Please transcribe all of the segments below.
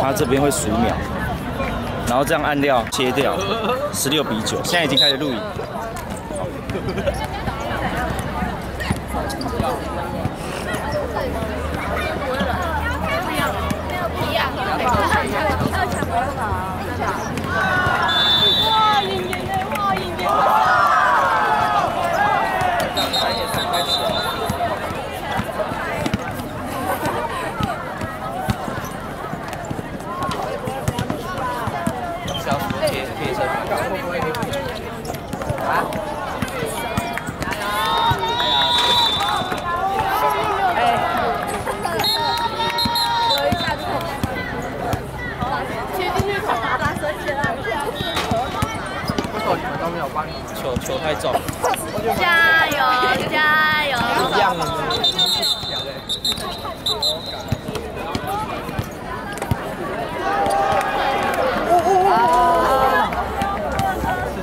它这边会数秒，然后这样按掉切掉，十六比九，现在已经开始录影。球球太重，加油加油！一样。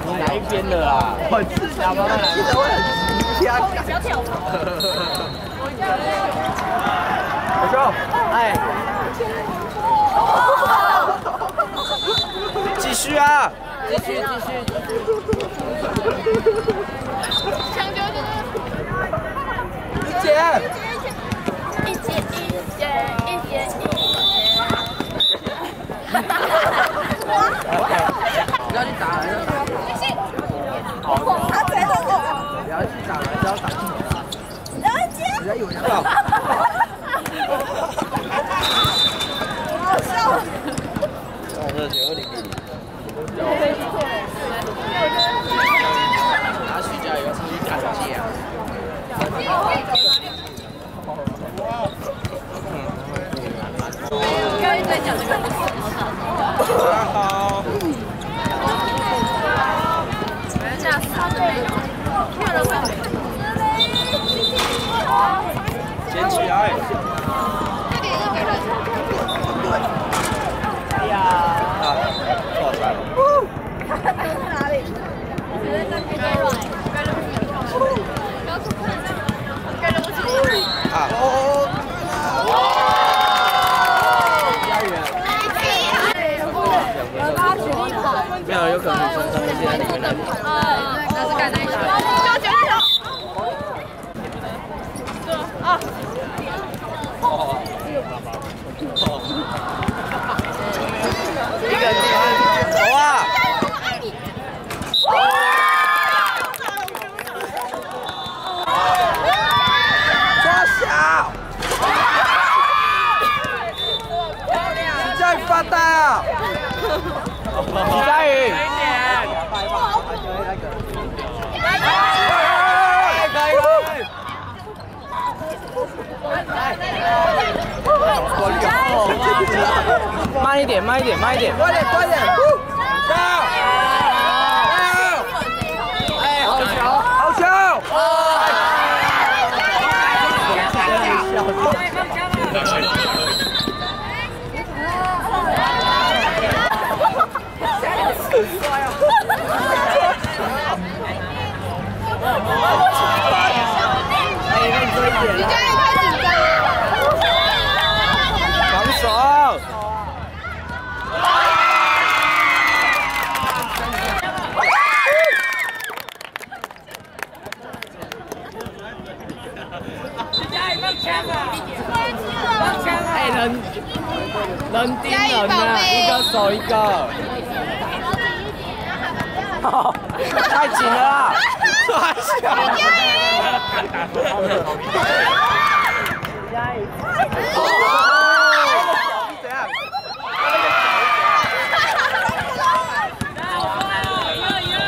你哪一边的啦？我自己慢慢来。小跳。我说，哎，继续啊！继续继续。抢救就是。一姐。一姐一姐一姐一姐。哈哈哈哈哈！不要去打人。好。他追着我。不要去打人，只要打进球。然后接。人家有人了。好笑。我这球里面。拿许家油出去砍价。刚刚在讲这个故事。大家好。吓死了！快快了！捡起来。哎呀！啊，错出来了。哪里？啊远。没有，有可能从上面进来里面来。嗯，那是干哪一球？就决定球。啊！哦。一个人走啊！抓小！徐佳发呆啊！徐佳宇。慢一慢一点，慢一点，快点，快点！加油！加油！哎，好球，好球！哎，认真一点。你家也太紧张了。防守。哎，人人盯人啊，一个手一个。太紧了啦！抓小。怎样？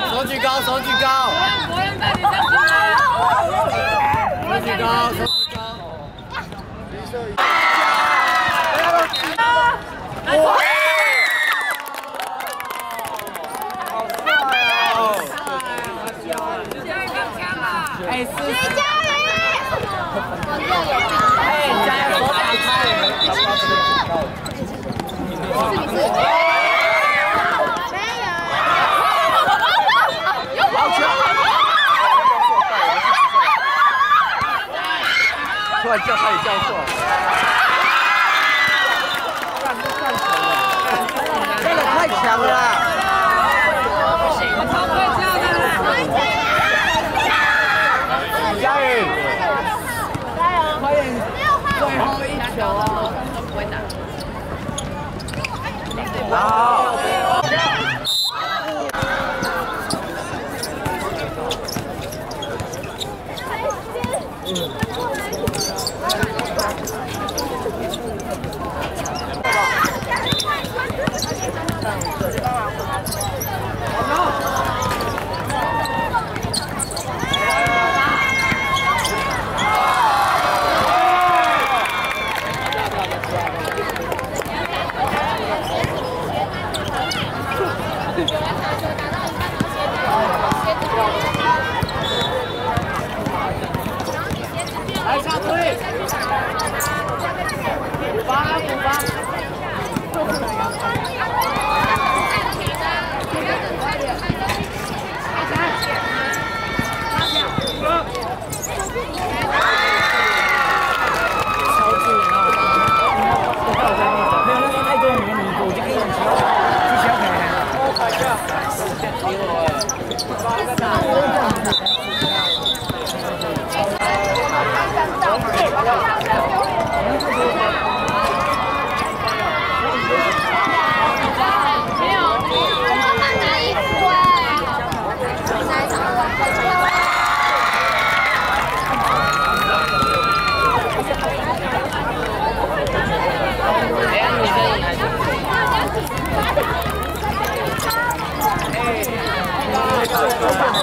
手举高，手举高。手举高，手举高。哇！好帅哦！哎，是。哎，加油！手打开。好球！突然叫他也叫错。 감사합니다. 是的是